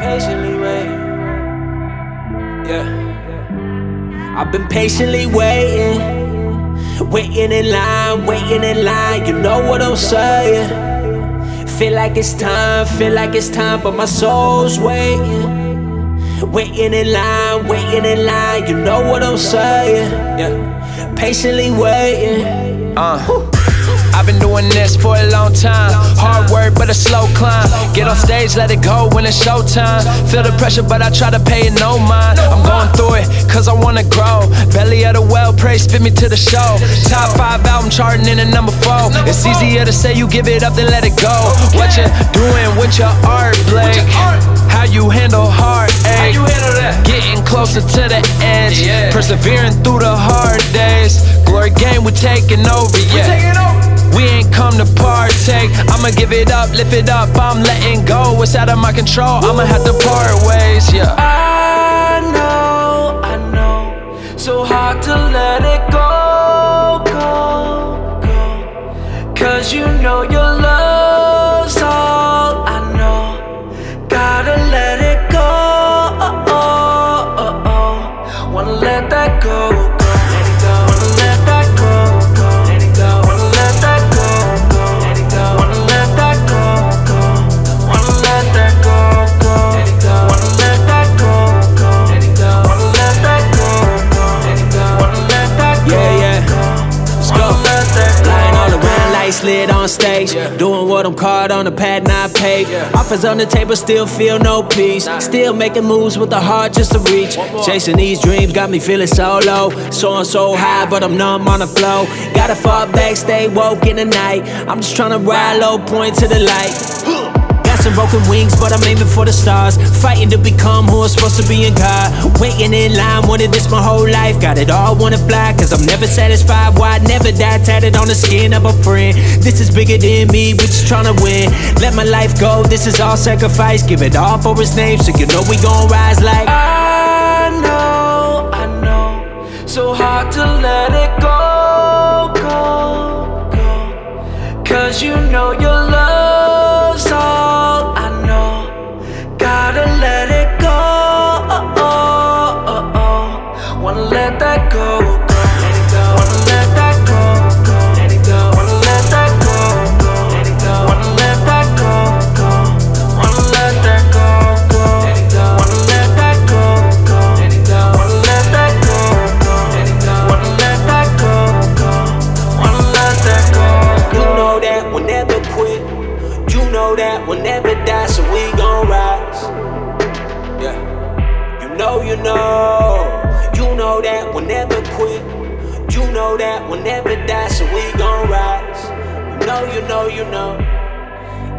patiently waiting. Yeah. I've been patiently waiting. Waiting in line, waiting in line. You know what I'm saying? Feel like it's time, feel like it's time, but my soul's waiting. Waiting in line, waiting in line. You know what I'm saying? Yeah. Patiently waiting. Uh. I've been doing this for a long time. Hard work, but a slow climb. Get on stage, let it go when it's showtime. Feel the pressure, but I try to pay it no mind. I'm going through it, cause I wanna grow. Belly of the well, pray, spit me to the show. Top five album charting in a number four. It's easier to say you give it up than let it go. What you doing with your art, Blake? How you handle closer to the edge. Persevering through the hard days. Glory game, we're taking over, yeah. We ain't come to partake. I'ma give it up, lift it up. I'm letting go. It's out of my control. I'ma have to part ways, yeah. I know, I know. So hard to let it go, go, go. Cause you know your Wanna let that go. Slid on stage. Yeah. Doing what I'm called on the pad, not paid. Yeah. Offers on the table, still feel no peace. Nah. Still making moves with the heart just to reach. Chasing these dreams got me feeling so low. Soaring so high, but I'm numb on the flow. Gotta fall back, stay woke in the night. I'm just trying to ride low, point to the light some broken wings, but I'm aiming for the stars. Fighting to become who I'm supposed to be in God. Waiting in line, wanted this my whole life. Got it all, wanna fly, cause I'm never satisfied. Why I never die, tatted on the skin of a friend. This is bigger than me, we just trying to win. Let my life go, this is all sacrifice. Give it all for his name, so you know we gon' rise like. I know, I know. So hard to let it go, know that we'll never die, so we gon' rise. You know, you know, you know.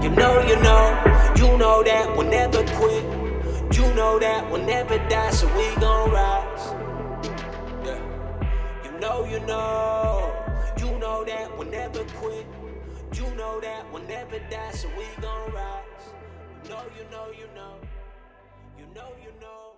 You know, you know. You know that we'll never quit. You know that we'll never die, so we gon' rise. Yeah. You know, you know. You know that we'll never quit. You know that we'll never die, so we gon' rise. You know, you know, you know. You know, you know.